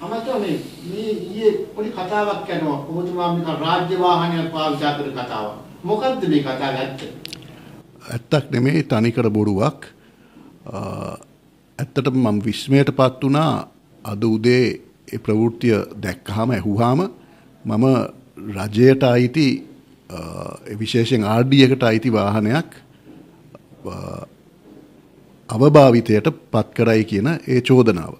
අමතෝ මේ මේ ඊයේ පොඩි කතාවක් යනවා ඔබතුමා මේක රාජ්‍ය වාහනයක් පාවිච්චි කර කතාවක්. මොකද්ද මේ කතාව ඇත්ත? ඇත්තක් නෙමේ තනිකර බොරුවක්. ඇත්තටම මම විස්මයට පත් වුණා අද උදේ ඒ ප්‍රවෘත්තිය දැක්කහම ඇහුවාම මම රජයට අයිති විශේෂයෙන් RD එකට අයිති වාහනයක් අවභාවිතයට පත් කරයි කියන ඒ චෝදනාව.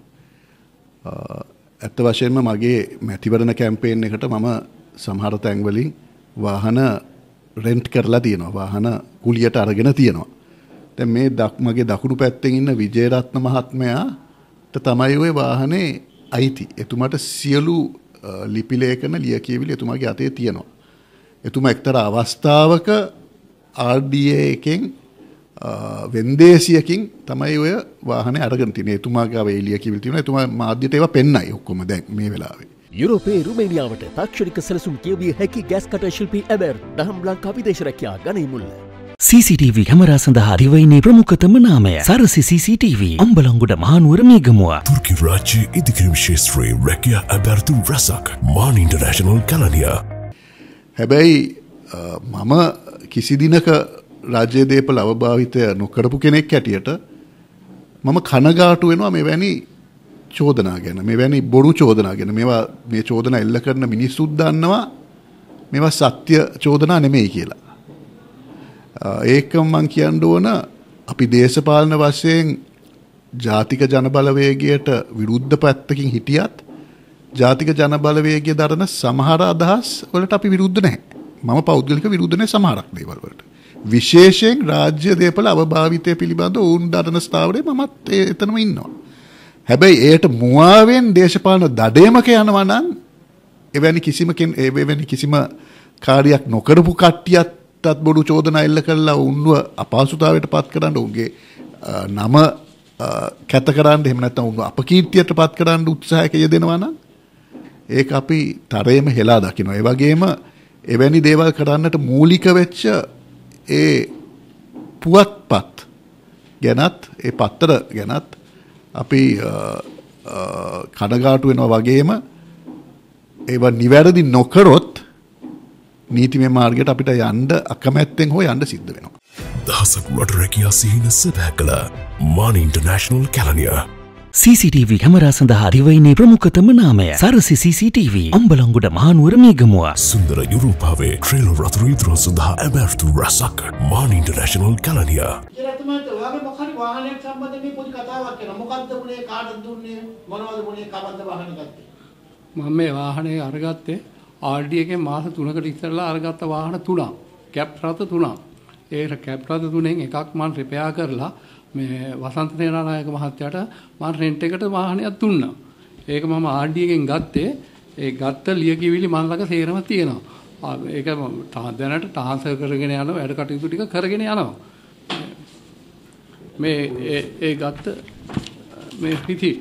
ඇත්ත වශයෙන්ම මගේ මැතිවරණ කැම්පේන් එකට මම සමහර තැන්වලින් වාහන රෙන්ට් කරලා තියෙනවා වාහන කුලියට අරගෙන තියෙනවා. දැන් මේ දක් මගේ දකුණු පැත්තෙන් ඉන්න විජේරත්න මහත්මයාට තමයි ওই වාහනේ අයිති. එතුමාට සියලු ලිපිලේඛන ලියකියවිලි එතුමාගේ අතේ තියෙනවා. එතුමා එක්තරා අවස්ථාවක RDA එකෙන් වෙන්දේසියකින් තමයි ඔය වාහනේ අරගෙන තියෙන්නේ. එතුමාගේ එළිය කිවිල් තියෙනවා. එතුමා මාධ්‍යට ඒවා පෙන්නයි ඔක්කොම දැන් මේ වෙලාවේ. යුරෝපයේ රුමේනියාවට තාක්ෂණික සැලසුම් කියවිය හැකි ගෑස් කට ශිල්පී ඇවර් දහම් ලංකා විදේශ රැකයා ගනීමුල්ල. CCTV කැමරා සඳහා දිවයිනේ ප්‍රමුඛතම නාමය සරසි CCTV අම්බලංගොඩ මහනුවර මේගමුව තුර්කි රාජ්‍ය ඉදිකිරීම් ශේත්‍රයේ රැකියා ඇබැරතු රැසක් මාන් ඉන්ටර්නශනල් කලනිය හැබැයි මම කිසි දිනක රාජ්‍ය දේපල අවභාවිතය නොකරපු කෙනෙක් හැටියට මම කනගාටු වෙනවා මෙවැනි චෝදනා ගැන මෙවැනි බොරු චෝදනා ගැන මේවා මේ චෝදන එල්ල කරන මිනිස්සුත් දන්නවා මේවා සත්‍ය චෝදනා නෙමෙයි කියලා. ඒකම මං කියන්න ඕන අපි දේශපාලන වශයෙන් ජාතික ජනබලවේගයට විරුද්ධ පැත්තකින් හිටියත් ජාතික ජනබලවේගය දරන සමහර අදහස් වලට අපි විරුද්ධ නැහැ. මම පෞද්ගලික විරුද්ධ නැහැ සමහරක් දේවල් වලට. විශේෂයෙන් රාජ්‍ය දේපල අවභාවිතය පිළිබඳ ඔවුන් දරන ස්ථාවරේ මමත් එතනම ඉන්නවා. හැබැයි ඒට මුවාවෙන් දේශපාලන දඩයමක යනවා නම් එවැනි කිසිම එවැනි කිසිම කාර්යයක් නොකරපු කට්ටියත්ත් බොඩු චෝදනා එල්ල කරලා උන්ව අපහසුතාවයට පත් කරන්න උන්ගේ නම කැත කරන්න එහෙම නැත්නම් උන්ව අපකීර්තියට පත් කරන්න උත්සාහයක යෙදෙනවා නම් ඒක අපි තරයේම හෙලා දකිනවා. ඒ වගේම එවැනි දේවල් කරන්නට මූලික වෙච්ච ඒ පුවත්පත් ගැනත් ඒ පත්තර ගැනත් අපි කඩගාටු වෙනවා වගේම ඒව නිවැරදි නොකරොත් නීතිමය මාර්ගයට අපිට යන්න අකමැත්තෙන් හෝ යන්න සිද්ධ වෙනවා. දහසක් රට රැකියා සිහින සැබෑ කළ මාන ඉන්ටර්නශනල් කැලනිය CCTV කැමරා සඳහා දිවයිනේ ප්‍රමුඛතම නාමය සරසි CCTV අම්බලංගොඩ මහනුවර මේගමුව සුන්දර යුරෝපාවේ ට්‍රේල රතුර ඉදරෝ සඳහා ඇබැර්තු රසක් මාන ඉන්ටර්නශනල් කලනිය ඉතින් ඔයාගේ මොකක් හරි වාහනයක් සම්බන්ධයෙන් මේ පොඩි කතාවක් කරනවා. මොකද්ද මුනේ කාටද දුන්නේ? මොනවද මුනේ කවද්ද වාහනේ ගත්තේ? මම මේ වාහනේ අරගත්තේ RD එකෙන් මාස 3කට ඉස්සරලා අරගත්ත වාහන තුනක්. කැප් රථ තුනක්. ඒ කැප් රථ තුනෙන් එකක් මම රිපෙයාර් කරලා මේ වසන්ත සේනානායක මහත්තයාට මම රෙන්ට් එකට වාහනයක් දුන්නා. ඒක මම RD එකෙන් ගත්තේ ඒ ගත්ත ලියකියවිලි මම ළඟ සේරම තියෙනවා. ඒක දැනට ට්‍රාන්ස්ෆර් කරගෙන යනවා වැඩ කටයුතු ටික කරගෙන යනවා. මේ ඒ ගත්ත මේ පිටි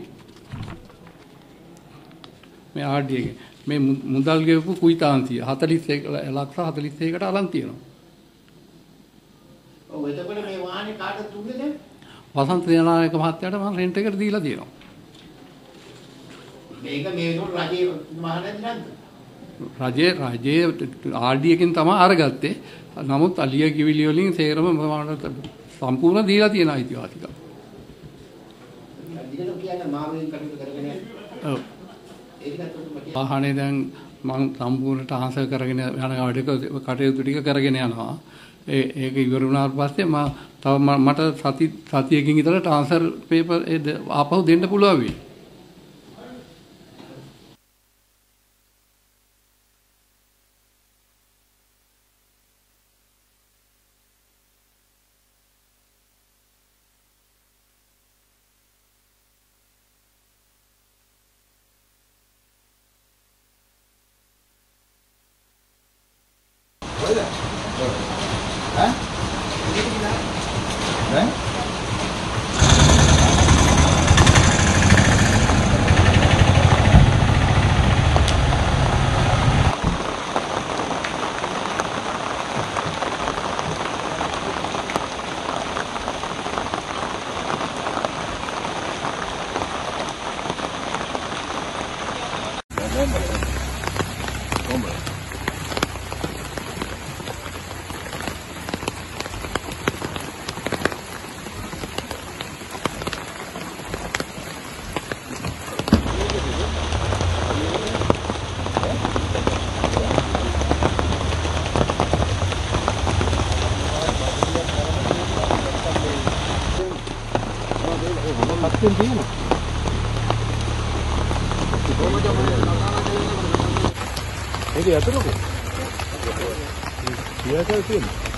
මේ RD එකේ මේ මුදල් ගෙවපු කුයිතාන්තිය 41 ලක්ෂ 41කට අරන් තියෙනවා. ඔව් එතකොට මේ වාහනේ කාටද දුන්නේ දැන්? වසන්ත දිනානායක මහත්තයාට මම රෙන්ට් එකට දීලා තියෙනවා. මේක මේ නෝ රජයේ මහණෙක් නේද? රජයේ රජයේ RD එකෙන් තමයි අරගත්තේ. නමුත් අලිය කිවිලි වලින් සේරම මට සම්පූර්ණ දීලා තියෙන අයිතිවාසිකම්. වාහනේ දැන් මම සම්පූර්ණ ට්‍රාන්ස්ෆර් කරගෙන යන වැඩක කටයුතු ටික කරගෙන යනවා. ඒක ඉවර වුණාට පස්සේ මම තව මට සති සතියකින් විතර ට්‍රාන්ස්ෆර් පේපර් ආපහු දෙන්න පුළුවන් වෙයි. Thank you. 哎？你 argentino. ¿Es que ya te lo que? ¿Y ya te lo